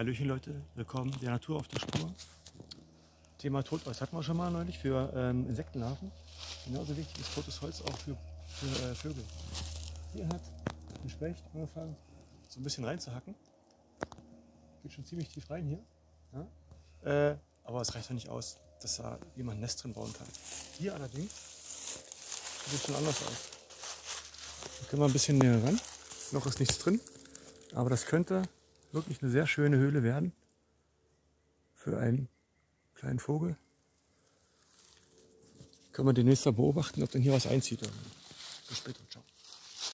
Hallöchen Leute, willkommen der Natur auf der Spur. Thema Totholz hatten wir schon mal neulich für ähm, Insektenlarven. Genauso wichtig ist totes Holz auch für, für äh, Vögel. Hier hat ein Specht angefangen, so ein bisschen reinzuhacken. Geht schon ziemlich tief rein hier. Ja? Äh, aber es reicht noch nicht aus, dass da jemand ein Nest drin bauen kann. Hier allerdings sieht es schon anders aus. Da können wir ein bisschen näher ran. Noch ist nichts drin, aber das könnte wirklich eine sehr schöne Höhle werden für einen kleinen Vogel. Können wir demnächst mal beobachten, ob dann hier was einzieht. Bis später. Ciao.